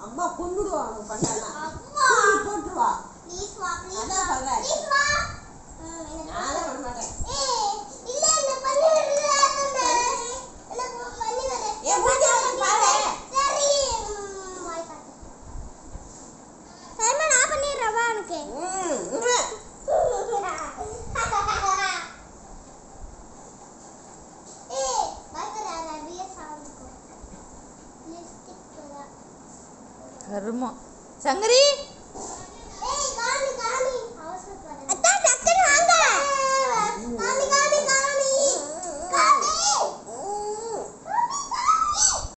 அம்மா கொண்டுடுவா அவன் பண்ணா போட்டுருவா அதான் சொல்றேன் Okay. கருமம் சங்கரி